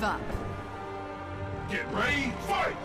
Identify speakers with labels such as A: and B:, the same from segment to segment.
A: give up.
B: Get ready, fight!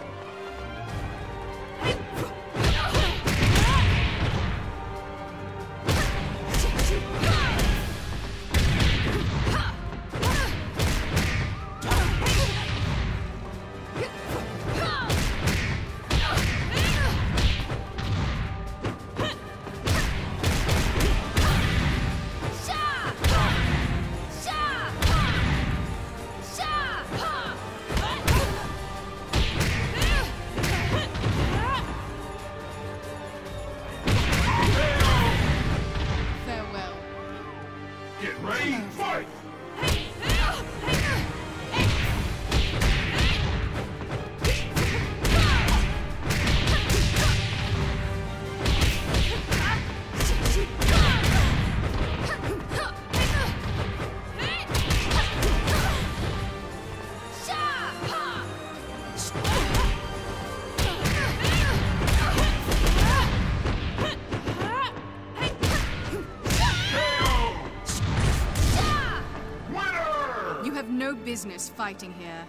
B: Ready, fight!
A: Have no business fighting here.